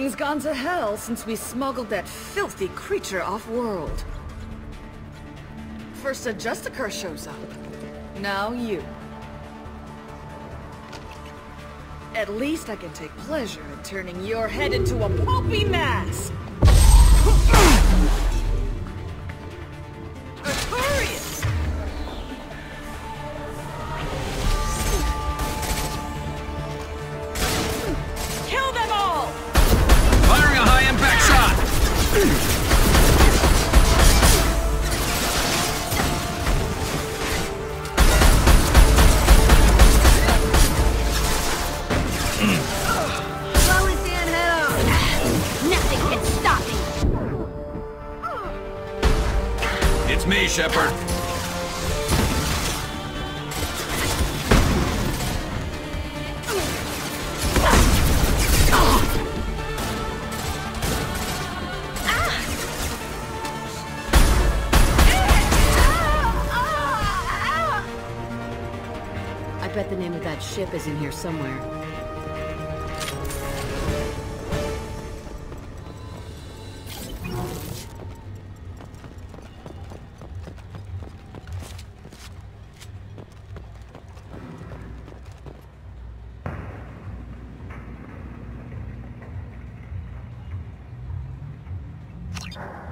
Everything's gone to hell since we smuggled that filthy creature off-world. First a Justicar shows up. Now you. At least I can take pleasure in turning your head into a pulpy mass! It's me, Shepard. I bet the name of that ship is in here somewhere.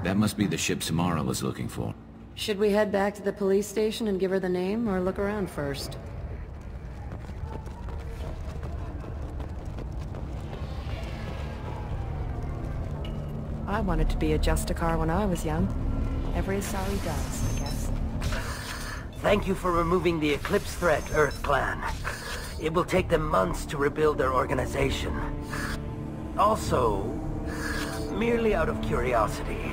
That must be the ship Samara was looking for. Should we head back to the police station and give her the name, or look around first? I wanted to be a Justicar when I was young. Every asari does, I guess. Thank you for removing the Eclipse threat, Earth Clan. It will take them months to rebuild their organization. Also, merely out of curiosity,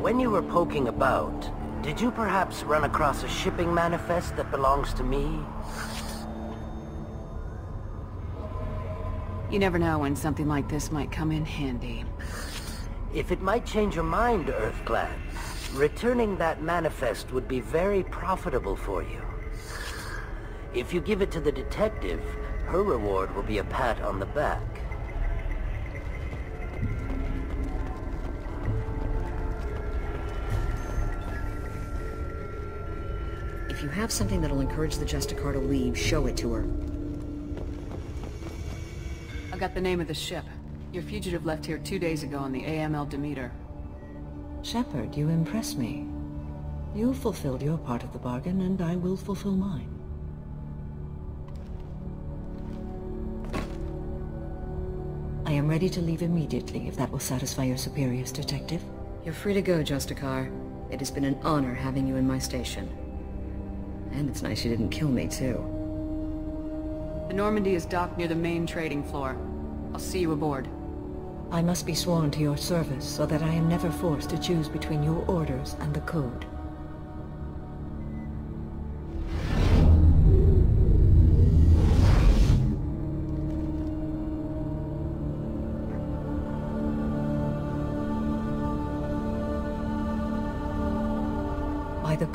when you were poking about, did you perhaps run across a shipping manifest that belongs to me? You never know when something like this might come in handy. If it might change your mind, Earth Clan, returning that manifest would be very profitable for you. If you give it to the detective, her reward will be a pat on the back. You have something that'll encourage the Justicar to leave, show it to her. I've got the name of the ship. Your fugitive left here two days ago on the AML Demeter. Shepard, you impress me. You fulfilled your part of the bargain, and I will fulfill mine. I am ready to leave immediately, if that will satisfy your superiors, Detective. You're free to go, Justicar. It has been an honor having you in my station. And it's nice you didn't kill me, too. The Normandy is docked near the main trading floor. I'll see you aboard. I must be sworn to your service, so that I am never forced to choose between your orders and the Code.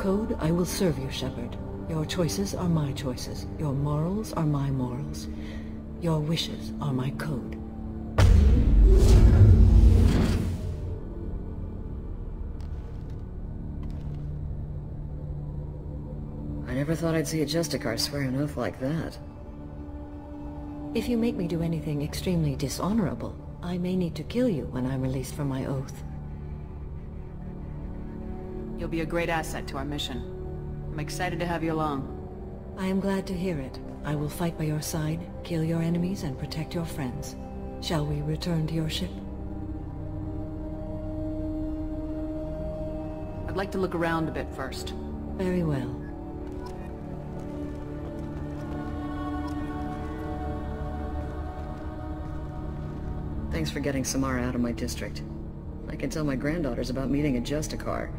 Code, I will serve you, Shepard. Your choices are my choices. Your morals are my morals. Your wishes are my code. I never thought I'd see a Justicar swear an oath like that. If you make me do anything extremely dishonorable, I may need to kill you when I'm released from my oath. You'll be a great asset to our mission. I'm excited to have you along. I am glad to hear it. I will fight by your side, kill your enemies, and protect your friends. Shall we return to your ship? I'd like to look around a bit first. Very well. Thanks for getting Samara out of my district. I can tell my granddaughters about meeting a Justicar.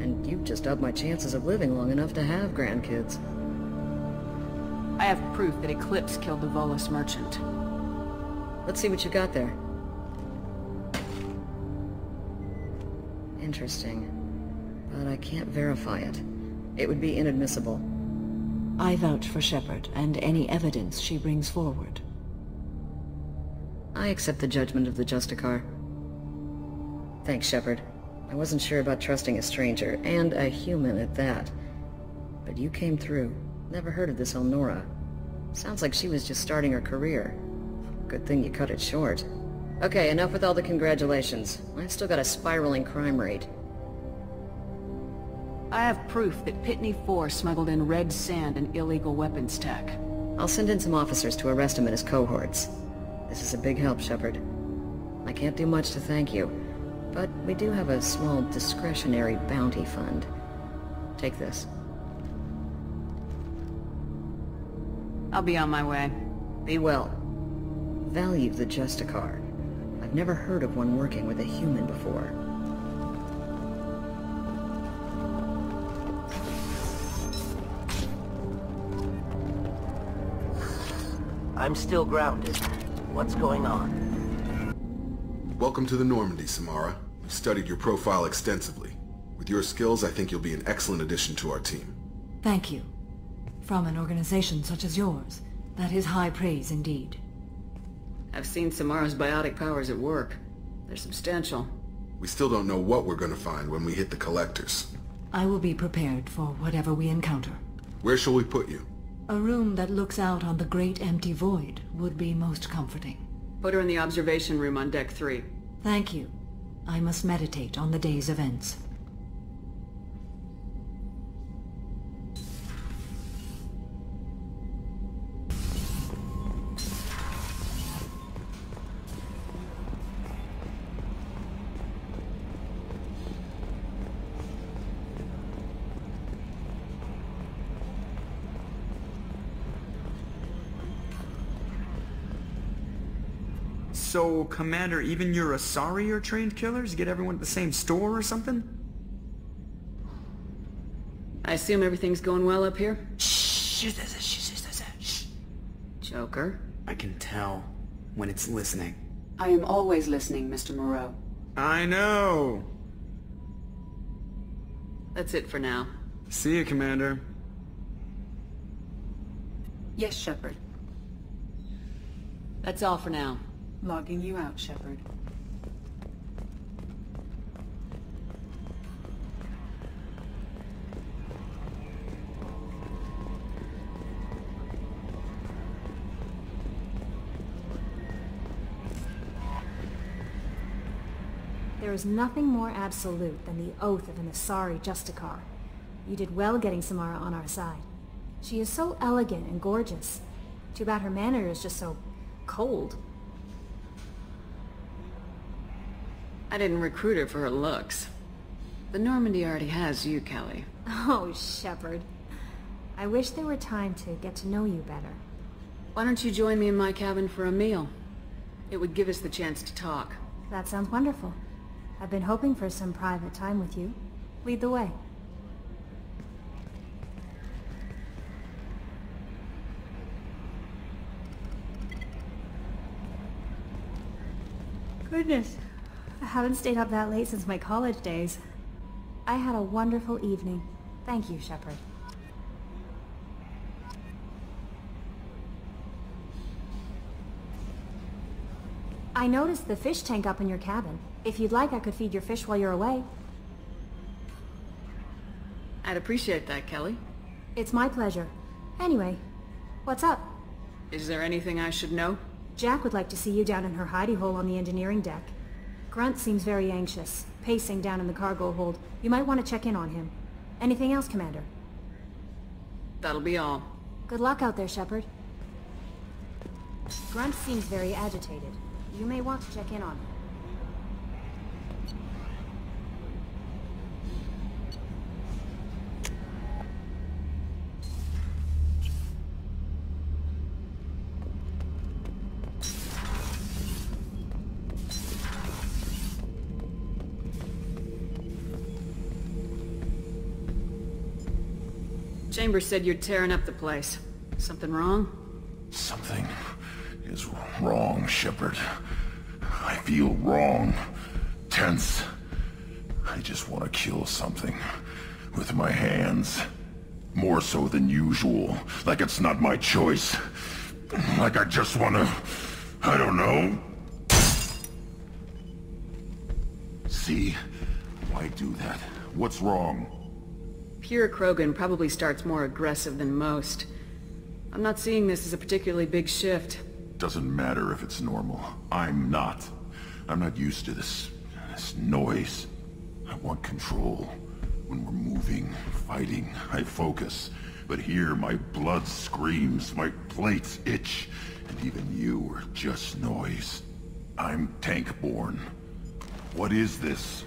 And you've just upped my chances of living long enough to have grandkids. I have proof that Eclipse killed the Volus merchant. Let's see what you got there. Interesting. But I can't verify it. It would be inadmissible. I vouch for Shepard and any evidence she brings forward. I accept the judgment of the Justicar. Thanks, Shepard. I wasn't sure about trusting a stranger, and a human at that. But you came through. Never heard of this Elnora. Sounds like she was just starting her career. Good thing you cut it short. Okay, enough with all the congratulations. I've still got a spiraling crime rate. I have proof that Pitne For smuggled in red sand and illegal weapons tech. I'll send in some officers to arrest him and his cohorts. This is a big help, Shepard. I can't do much to thank you, but we do have a small discretionary bounty fund. Take this. I'll be on my way. Be well. Value the Justicar. I've never heard of one working with a human before. I'm still grounded. What's going on? Welcome to the Normandy, Samara. We've studied your profile extensively. With your skills, I think you'll be an excellent addition to our team. Thank you. From an organization such as yours, that is high praise indeed. I've seen Samara's biotic powers at work. They're substantial. We still don't know what we're gonna find when we hit the collectors. I will be prepared for whatever we encounter. Where shall we put you? A room that looks out on the great empty void would be most comforting. Put her in the observation room on deck 3. Thank you. I must meditate on the day's events. So, Commander, even your Asari are trained killers? Get everyone at the same store or something? I assume everything's going well up here? Shh. Joker? I can tell when it's listening. I am always listening, Mr. Moreau. I know. That's it for now. See you, Commander. Yes, Shepard. That's all for now. Logging you out, Shepard. There is nothing more absolute than the oath of an Asari Justicar. You did well getting Samara on our side. She is so elegant and gorgeous. Too bad her manner is just so... cold. I didn't recruit her for her looks. The Normandy already has you, Kelly. Oh, Shepard. I wish there were time to get to know you better. Why don't you join me in my cabin for a meal? It would give us the chance to talk. That sounds wonderful. I've been hoping for some private time with you. Lead the way. Goodness, I haven't stayed up that late since my college days. I had a wonderful evening. Thank you, Shepard. I noticed the fish tank up in your cabin. If you'd like, I could feed your fish while you're away. I'd appreciate that, Kelly. It's my pleasure. Anyway, what's up? Is there anything I should know? Jack would like to see you down in her hidey hole on the engineering deck. Grunt seems very anxious, pacing down in the cargo hold. You might want to check in on him. Anything else, Commander? That'll be all. Good luck out there, Shepard. Grunt seems very agitated. You may want to check in on him. Chamber said you're tearing up the place. Something wrong? Something is wrong, Shepard. I feel wrong. Tense. I just want to kill something. With my hands. More so than usual. Like it's not my choice. Like I just want to... I don't know. See? Why do that? What's wrong? Pure Krogan probably starts more aggressive than most. I'm not seeing this as a particularly big shift. Doesn't matter if it's normal. I'm not. I'm not used to this... this noise. I want control. When we're moving, fighting, I focus. But here, my blood screams, my plates itch, and even you are just noise. I'm tank-born. What is this?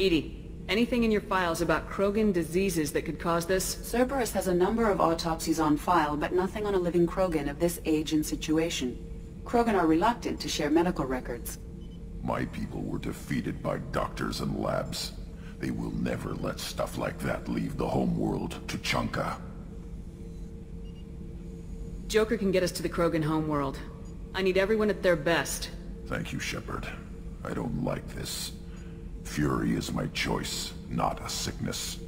EDI, anything in your files about Krogan diseases that could cause this? Cerberus has a number of autopsies on file, but nothing on a living Krogan of this age and situation. Krogan are reluctant to share medical records. My people were defeated by doctors and labs. They will never let stuff like that leave the homeworld Tuchanka. Joker can get us to the Krogan homeworld. I need everyone at their best. Thank you, Shepard. I don't like this. Fury is my choice, not a sickness.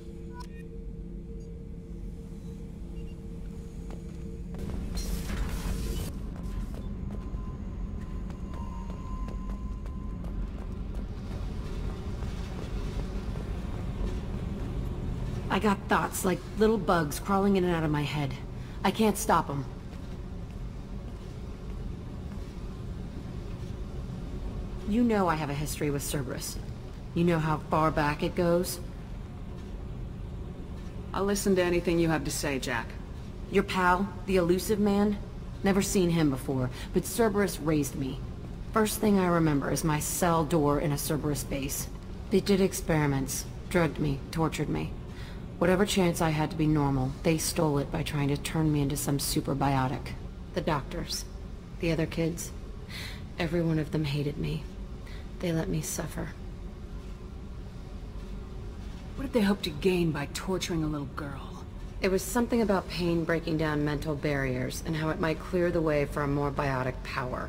I got thoughts like little bugs crawling in and out of my head. I can't stop them. You know I have a history with Cerberus. You know how far back it goes? I'll listen to anything you have to say, Jack. Your pal, the Illusive Man? Never seen him before, but Cerberus raised me. First thing I remember is my cell door in a Cerberus base. They did experiments, drugged me, tortured me. Whatever chance I had to be normal, they stole it by trying to turn me into some superbiotic. The doctors. The other kids. Every one of them hated me. They let me suffer. What did they hope to gain by torturing a little girl? It was something about pain breaking down mental barriers, and how it might clear the way for a more biotic power.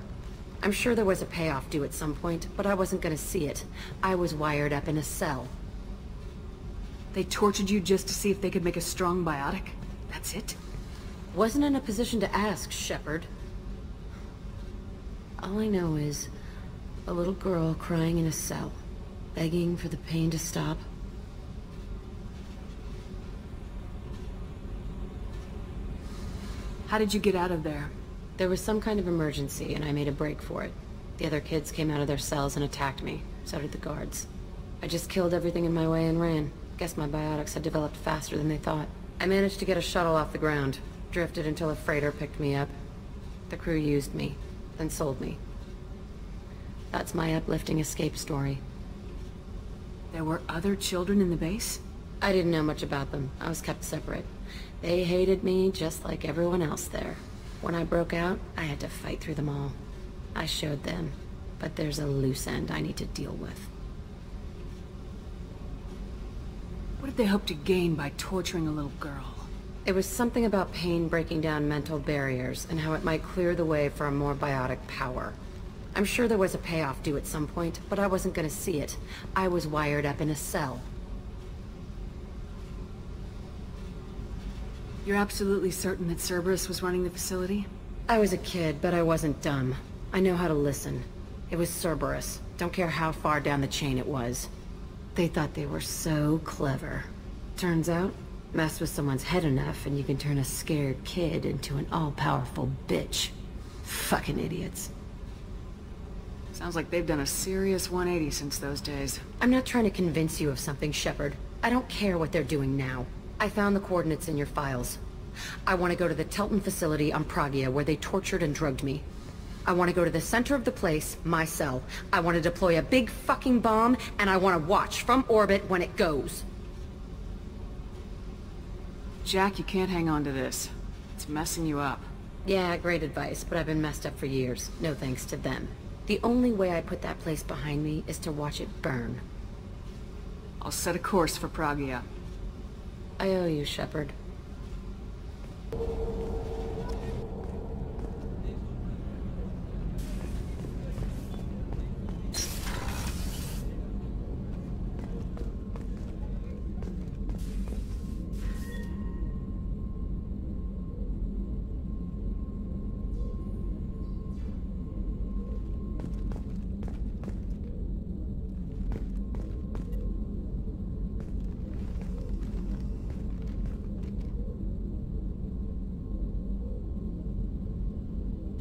I'm sure there was a payoff due at some point, but I wasn't gonna see it. I was wired up in a cell, they tortured you just to see if they could make a strong biotic? That's it? Wasn't in a position to ask, Shepard. All I know is... a little girl crying in a cell, begging for the pain to stop. How did you get out of there? There was some kind of emergency, and I made a break for it. The other kids came out of their cells and attacked me. So did the guards. I just killed everything in my way and ran. Guess my biotics had developed faster than they thought. I managed to get a shuttle off the ground. Drifted until a freighter picked me up. The crew used me, then sold me. That's my uplifting escape story. There were other children in the base? I didn't know much about them. I was kept separate. They hated me just like everyone else there. When I broke out, I had to fight through them all. I showed them, but there's a loose end I need to deal with. What did they hope to gain by torturing a little girl? It was something about pain breaking down mental barriers, and how it might clear the way for a more biotic power. I'm sure there was a payoff due at some point, but I wasn't gonna see it. I was wired up in a cell. You're absolutely certain that Cerberus was running the facility? I was a kid, but I wasn't dumb. I know how to listen. It was Cerberus. Don't care how far down the chain it was. They thought they were so clever. Turns out, mess with someone's head enough and you can turn a scared kid into an all-powerful bitch. Fucking idiots. Sounds like they've done a serious 180 since those days. I'm not trying to convince you of something, Shepard. I don't care what they're doing now. I found the coordinates in your files. I want to go to the Teltin facility on Pragia where they tortured and drugged me. I want to go to the center of the place, my cell. I want to deploy a big fucking bomb, and I want to watch from orbit when it goes. Jack, you can't hang on to this. It's messing you up. Yeah, great advice, but I've been messed up for years. No thanks to them. The only way I put that place behind me is to watch it burn. I'll set a course for Pragia. I owe you, Shepard.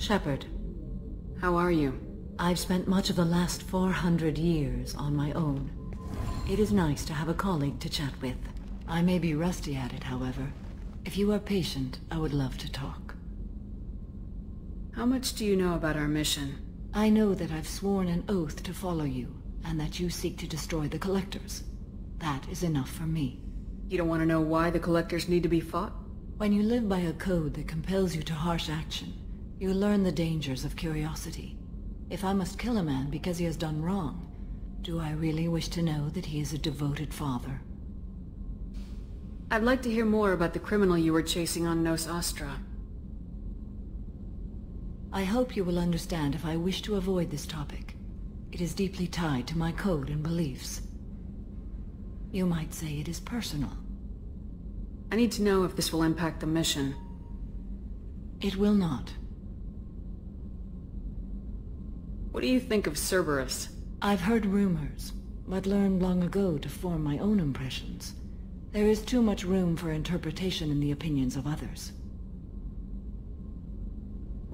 Shepard. How are you? I've spent much of the last 400 years on my own. It is nice to have a colleague to chat with. I may be rusty at it, however. If you are patient, I would love to talk. How much do you know about our mission? I know that I've sworn an oath to follow you, and that you seek to destroy the Collectors. That is enough for me. You don't want to know why the Collectors need to be fought? When you live by a code that compels you to harsh action, you learn the dangers of curiosity. If I must kill a man because he has done wrong, do I really wish to know that he is a devoted father? I'd like to hear more about the criminal you were chasing on Nos Astra. I hope you will understand if I wish to avoid this topic. It is deeply tied to my code and beliefs. You might say it is personal. I need to know if this will impact the mission. It will not. What do you think of Cerberus? I've heard rumors, but learned long ago to form my own impressions. There is too much room for interpretation in the opinions of others.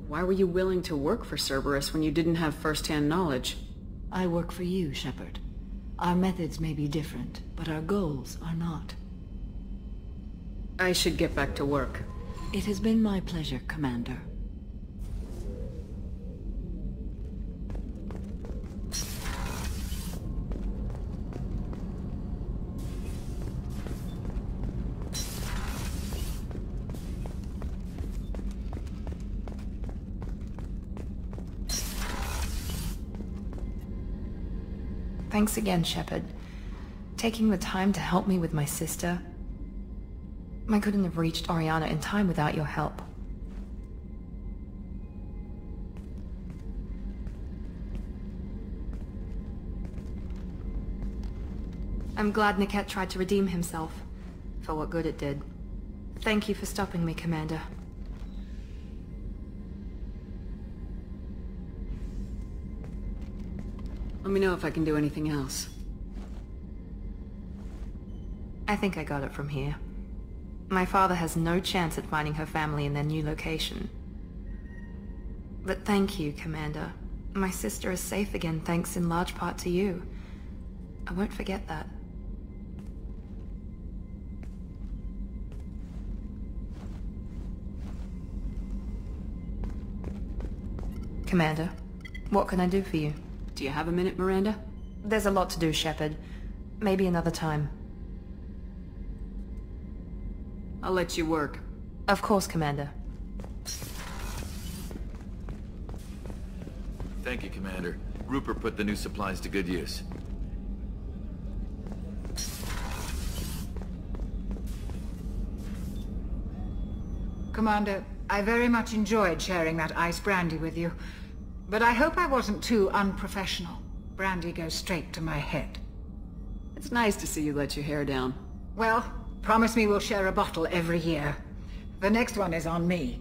Why were you willing to work for Cerberus when you didn't have first-hand knowledge? I work for you, Shepard. Our methods may be different, but our goals are not. I should get back to work. It has been my pleasure, Commander. Thanks again, Shepard. Taking the time to help me with my sister. I couldn't have reached Oriana in time without your help. I'm glad Niket tried to redeem himself, for what good it did. Thank you for stopping me, Commander. Let me know if I can do anything else. I think I got it from here. My father has no chance at finding her family in their new location. But thank you, Commander. My sister is safe again thanks in large part to you. I won't forget that. Commander, what can I do for you? Do you have a minute, Miranda? There's a lot to do, Shepard. Maybe another time. I'll let you work. Of course, Commander. Thank you, Commander. Rupert put the new supplies to good use. Commander, I very much enjoyed sharing that ice brandy with you. But I hope I wasn't too unprofessional. Brandy goes straight to my head. It's nice to see you let your hair down. Well, promise me we'll share a bottle every year. The next one is on me.